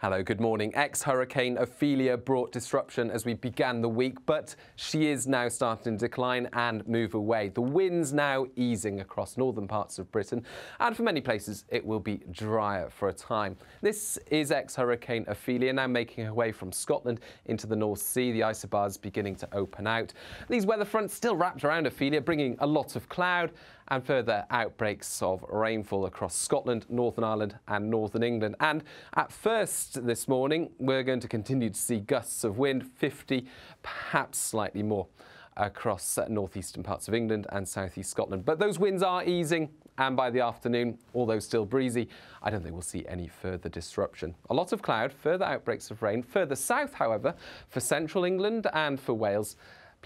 Hello, good morning. Ex Hurricane Ophelia brought disruption as we began the week, but she is now starting to decline and move away. The winds now easing across northern parts of Britain, and for many places it will be drier for a time. This is ex Hurricane Ophelia now making her way from Scotland into the North Sea. The isobars beginning to open out. These weather fronts still wrapped around Ophelia, bringing a lot of cloud and further outbreaks of rainfall across Scotland, Northern Ireland, and Northern England. And at first this morning, we're going to continue to see gusts of wind, 50, perhaps slightly more across northeastern parts of England and southeast Scotland. But those winds are easing, and by the afternoon, although still breezy, I don't think we'll see any further disruption. A lot of cloud, further outbreaks of rain. Further south, however, for central England and for Wales,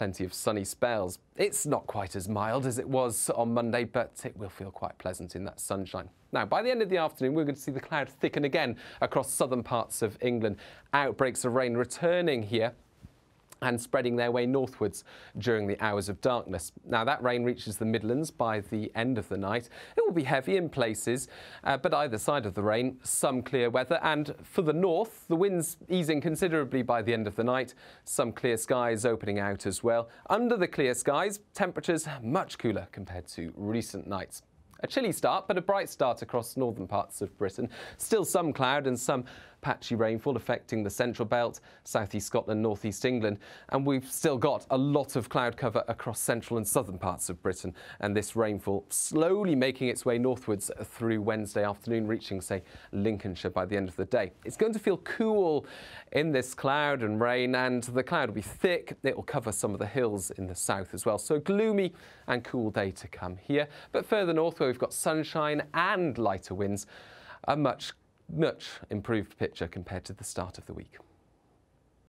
plenty of sunny spells. It's not quite as mild as it was on Monday, but it will feel quite pleasant in that sunshine. Now, by the end of the afternoon, we're going to see the cloud thicken again across southern parts of England. Outbreaks of rain returning here and spreading their way northwards during the hours of darkness. Now, that rain reaches the Midlands by the end of the night. It will be heavy in places, uh, but either side of the rain, some clear weather. And for the north, the winds easing considerably by the end of the night, some clear skies opening out as well. Under the clear skies, temperatures much cooler compared to recent nights. A chilly start, but a bright start across northern parts of Britain. Still some cloud and some patchy rainfall affecting the central belt, southeast Scotland, northeast England. And we've still got a lot of cloud cover across central and southern parts of Britain. And this rainfall slowly making its way northwards through Wednesday afternoon, reaching, say, Lincolnshire by the end of the day. It's going to feel cool in this cloud and rain, and the cloud will be thick. It will cover some of the hills in the south as well. So gloomy and cool day to come here. But further north, where we've got sunshine and lighter winds, a much, much improved picture compared to the start of the week.